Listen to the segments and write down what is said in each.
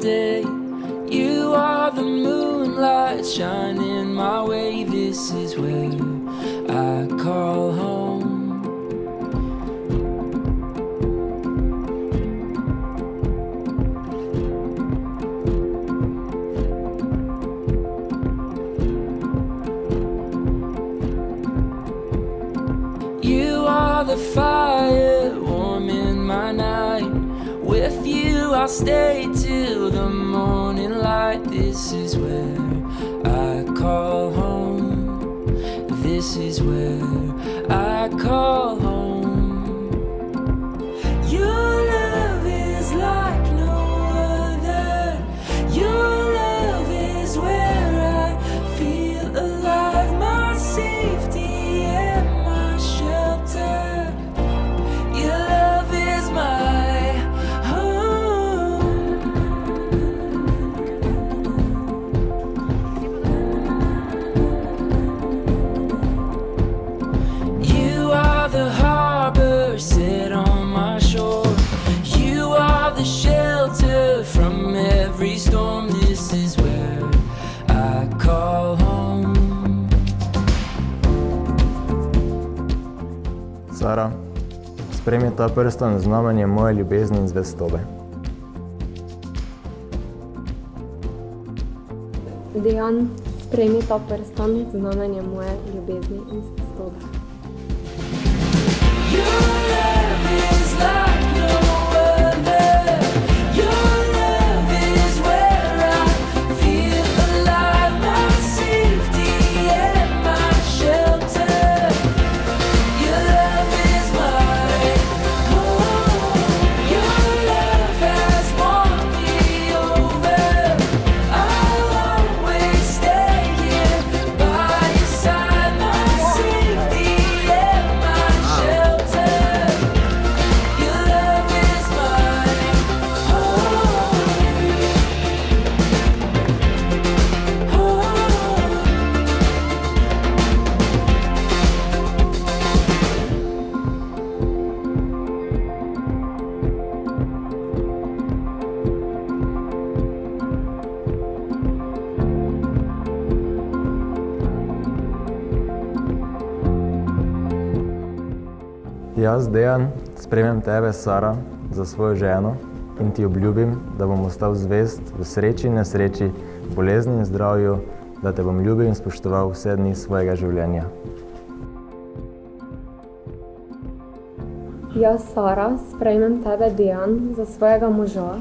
day. You are the moonlight shining my way. This is where I call home. You are the fire warming my night. With you, I'll stay till the morning light. This is where I call home. This is where I call home. Sara, spremi ta prstan znamenje moje ljubezni in zvestobe. Dejan, sprejmi ta prstan znamenje moje ljubezni in zvestobe. Jaz, Dejan, spremem tebe, Sara, za svojo ženo in ti obljubim, da bom ostal zvest v sreči in nesreči, bolezni in zdravju, da te bom ljubil in spoštoval vse dni svojega življenja. Jaz, Sara, sprejmem tebe, Dejan, za svojega moža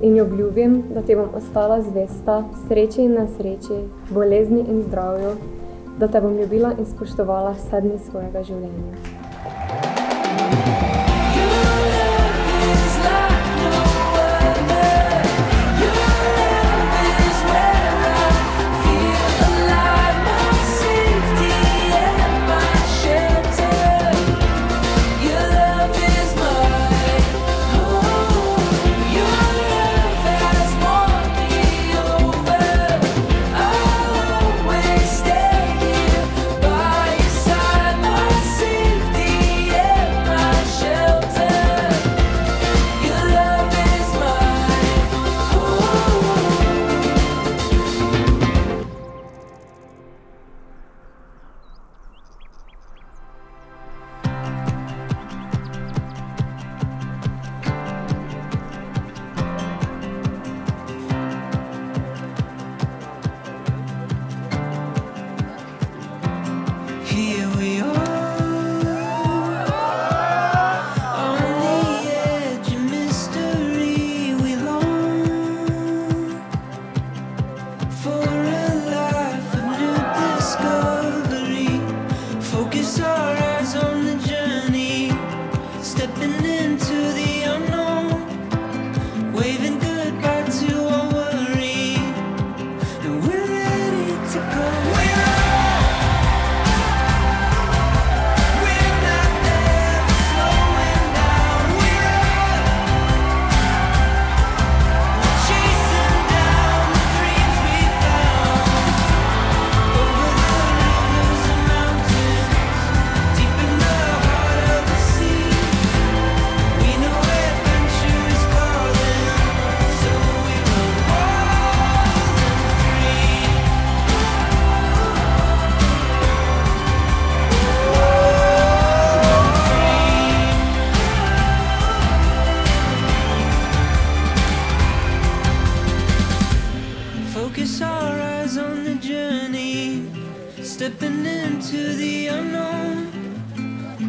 in obljubim, da ti bom ostala zvesta v sreči in nesreči, bolezni in zdravju, da te bom ljubila in spoštovala vse dni svojega življenja. Thank you. we're ready to go.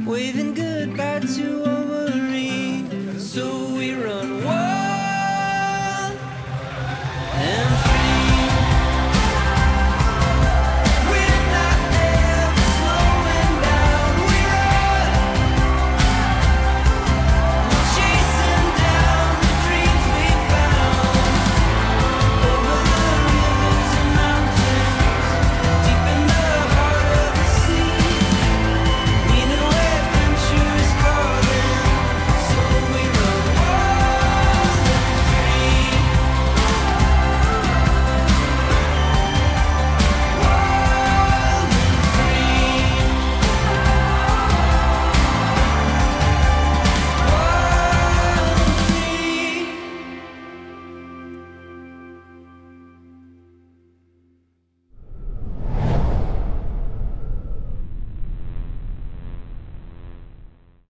Waving goodbye to our